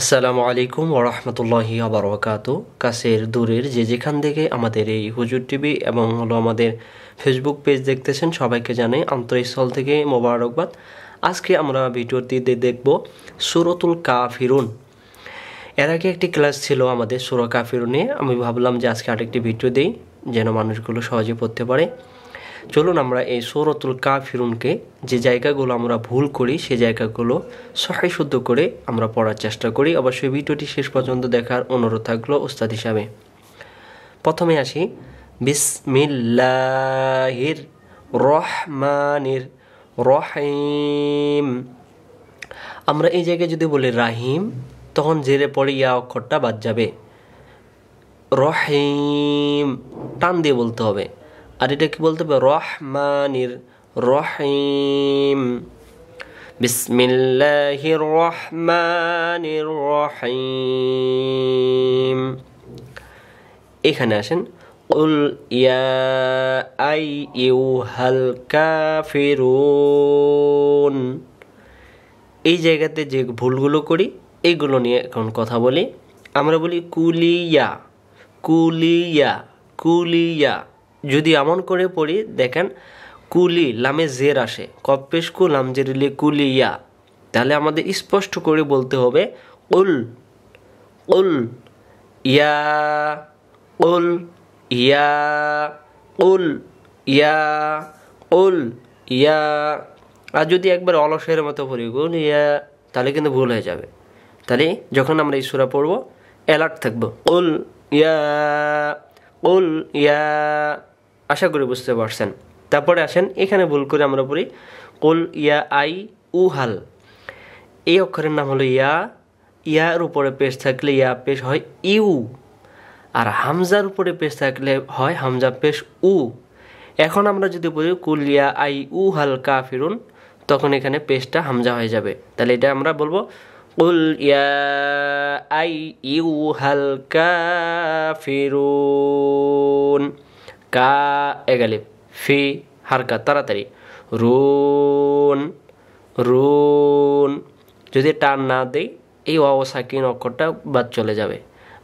আসসালামু আলাইকুম ওরহমতুল্লাহি আবরকাত কাছের, দূরের, যে যেখান থেকে আমাদের এই হুজুর টিভি এবং হলো আমাদের ফেসবুক পেজ দেখতেছেন, সবাইকে জানাই আন্তরিস্থল থেকে মোবারকবাদ। আজকে আমরা ভিডিওটিতে দেখব সুরতুল কাফিরুন। এর আগে একটি ক্লাস ছিল আমাদের সুর কাফিরুনে আমি ভাবলাম যে আজকে আরেকটি ভিডিও দিই, যেন মানুষগুলো সহজে পড়তে পারে। চলুন আমরা এই সৌরতুল কাফিরুনকে যে জায়গাগুলো আমরা ভুল করি, সে জায়গাগুলো সহায় শুদ্ধ করে আমরা পড়ার চেষ্টা করি। অবশ্যই ভিডিওটি শেষ পর্যন্ত দেখার অনুরোধ থাকল ওস্তাদ হিসাবে। প্রথমে আসি, বিসমিল্লাহির রহমানির রহিম। আমরা এই জায়গায় যদি বলি রাহিম, তখন জেরে পড়ে ইয়া অক্ষরটা বাদ যাবে। রহিম, টান দিয়ে বলতে হবে। আর এটা কি বলতে হবে? রহমানির রহিম। বিসমিল্লাহির রহমানির রহিম এখানে আসেন, উল ইয়া আই ইউ হাল কাফিরুন। এই জায়গাতে যে ভুলগুলো করি এইগুলো নিয়ে এখন কথা বলি। আমরা বলি কুলিয়া কুলিয়া কুলিয়া। যদি এমন করে পড়ি, দেখেন, কুলি, লামে জের আসে। কপেশ কু লাম জেরিলে কুলিয়া তাহলে আমাদের স্পষ্ট করে বলতে হবে, উল উল, ইয়া উল ইয়া উল ইয়া উল, ইয়া। আর যদি একবার অলসের মতো পড়ি গুল ইয়া, তাহলে কিন্তু ভুল হয়ে যাবে। তাহলে যখন আমরা সুরা পড়ব অ্যালার্ট থাকব, উল, ইয়া উল, ইয়া, আশা করি বুঝতে পারছেন। তারপরে আসেন, এখানে ভুল করে আমরা পড়ি কুল ইয়া, আই, উহাল। এই অক্ষরের নাম হলো ইয়া, ইয়ার উপরে পেশ থাকলে ইয়া পেশ হয় ইউ, আর হামজার উপরে পেশ থাকলে হয় হামজা পেশ উ। এখন আমরা যদি বলি, কুল, ইয়া, আই উ হাল কাফিরুন, তখন এখানে পেশটা হামজা হয়ে যাবে। তাহলে এটা আমরা বলব আই ইউ হাল কাফিরুন কা এগালিপ ফি, হারকা, তাড়াতাড়ি। রুন রুন। যদি টান না দেই, এই অবসাকিন অক্ষরটা বাদ চলে যাবে।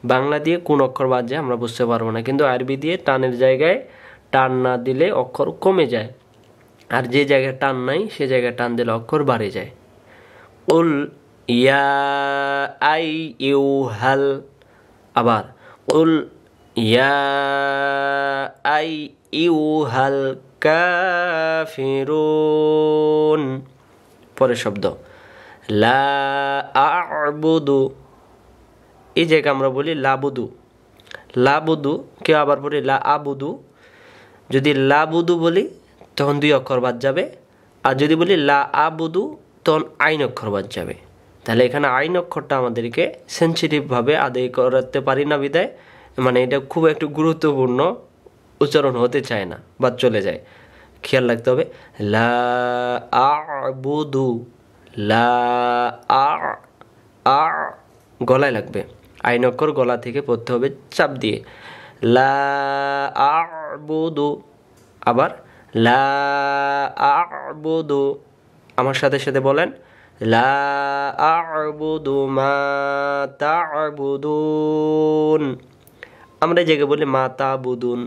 বাংলা দিয়ে কোন অক্ষর বাদ যায়, আমরা বুঝতে পারব না। কিন্তু আরবি দিয়ে টানের জায়গায় টান না দিলে অক্ষর কমে যায়। আর যে জায়গায় টান নাই, সে জায়গায় টান দিলে অক্ষর বাড়ে যায়। উল ইয়া আই ইউ হাল আবার উল ইয়া আই ইউ হাল কাফিরুন, পরের শব্দ, লা আবুদু, এই জায়গা আমরা বলি লাবুদু। লাবুদু, কেউ আবার বলি লা আবুদু, যদি লাবুদু বলি, তখন দুই অক্ষর বাদ যাবে, আর যদি বলি লা আবুদু, তখন আইন অক্ষর বাদ যাবে। তাহলে এখানে আইন অক্ষরটা আমাদেরকে সেন্সিটিভভাবে আদায় করাতে পারি না বিদায়। মানে এটা খুব একটু গুরুত্বপূর্ণ উচ্চারণ হতে চায় না বা চলে যায়। খেয়াল রাখতে হবে। লা আবুদু, লা আ, গলায় লাগবে। আইন অক্ষর গলা থেকে পড়তে হবে চাপ দিয়ে। লা আবুদু, আবার লা আবুদু, আমার সাথে সাথে বলেন। লা আবুদু মা তাবুদুন। আমরা এই জায়গায় বলি মাতা বুদুন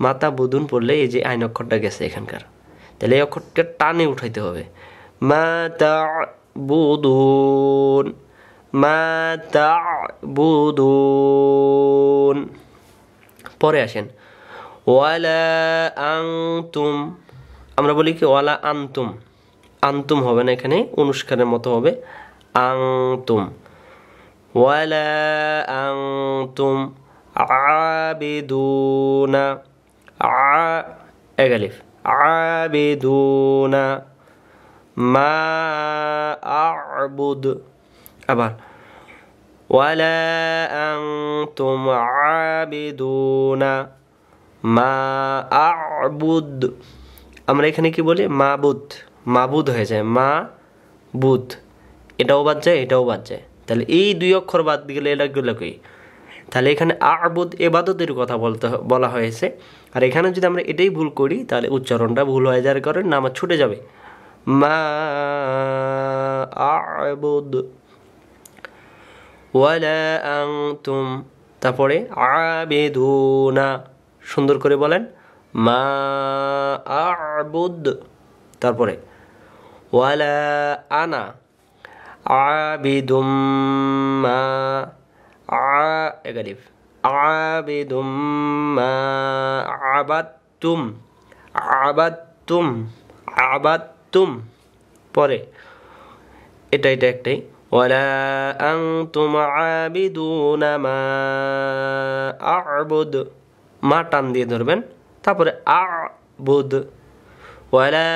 মাতা বুদুন পড়লে এই যে আইন অক্ষরটা গেছে এখানকার। তাহলে এই অক্ষরটা টানে উঠাইতে হবে। মাতা বুদুন মাতা বুদুন পরে আসেন। ওয়ালা আংতুম আমরা বলি কি ওয়ালা আন্তুম। আন্তুম হবে না এখানে অনুষ্ঠানের মতো হবে। আংতুম ওয়ালা আংতুম আবেদুনা। আ এগালিফ আবেদুনা। মা আবুদ। আবার, ওয়ালা আনতুম আবিদুনা। মা আবুদ। আমরা এখানে কি বলি? মাবুদ। মাবুদ হয়ে যায়, মা বুধ এটাও বাদ যায়, এটাও বাদ যায়। তাহলে এই দুই অক্ষর বাদ গেলে এটাগুলো কই? তাহলে এখানে আবুদ এবাদতের কথা বলতে বলা হয়েছে। আর এখানে যদি আমরা এটাই ভুল করি, তাহলে উচ্চারণটা ভুল হয়ে যাওয়ার কারণে নামাজ ছুটে যাবে। মা আবুদ ওয়ালা আনতুম। তারপরে আবেদুনা। সুন্দর করে বলেন, মা আবুদ। তারপরে ওয়ালা আনা আবিদুম মা আ এগালিফ আবিদুম মা আবাত্তুম পরে। এটা এটা একটাই। ওয়ালা আনতুম আবিদুনা মা আ'বুদ। মা টান দিয়ে ধরবেন। তারপরে আ'বুদ। ওয়ালা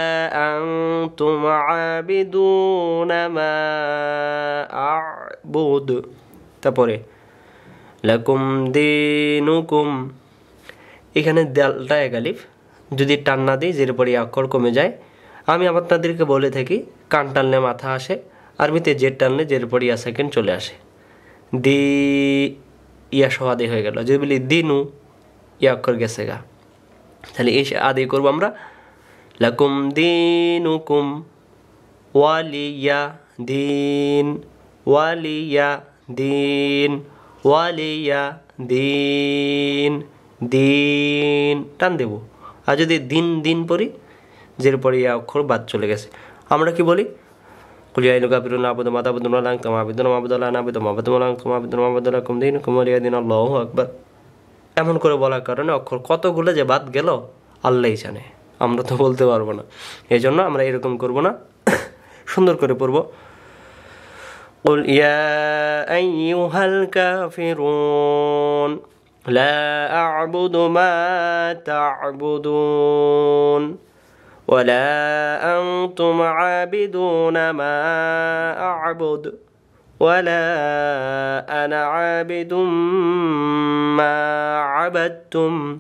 আনতুম আবিদুনা মা আ'বুদ তারপরে লাকুম দিনুকুম এখানে দেলটা একালিফ। যদি টান না দিই যের পরে অক্ষর কমে যায়। আমি আপনাদেরকে বলে থাকি, কান টানলে মাথা আসে, আরবিতে জের টানলে জের পরে ইয়া সেকেন্ড চলে আসে। দি, ইয়া সহ হয়ে গেল। যদি বলি দিনু, ইয়া অক্ষর গেছে গা। তাহলে এই আদি করব আমরা। লাকুম দিনুকুম ওয়ালিয়া দিন ওয়ালিয়া দিন ওয়ালিয়া দিন দিন, টান দেব। আর যদি দিন দিন পড়ি যের পরে ইয়া অক্ষর বাদ চলে গেছে। আমরা কি বলি? কুলিয়া ইলু কাফিরুন আবুদু মাতাবুদুন লাং তাম আবিদুন মাবুদুল্লাহ নাবিদু মাবুদু লাং তাম আবিদুন মাবুদুল্লাহ কুম দিন কুমলিয়া দিন আল্লাহু আকবার। এমন করে বলার কারণে অক্ষর কতগুলো যে বাদ গেল, আল্লাহই জানে। আমরা তো বলতে পারবো না এই জন্য আমরা এরকম করব না সুন্দর করে পড়বো قل يا أيها الكافرون لا أعبد ما تعبدون ولا أنتم عابدون ما أعبد ولا أنا عابد ما عبدتم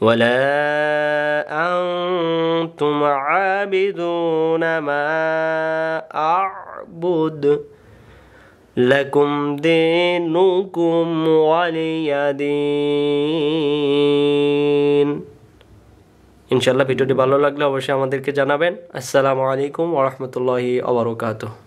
ولا أنتم عابدون ما أعبد لكم دينكم ولي دين ইনশাল্লাহ ভিডিওটি ভালো লাগলে অবশ্যই আমাদেরকে জানাবেন আসসালামু আলাইকুম ওরহমতুল্লাহি আবরকাত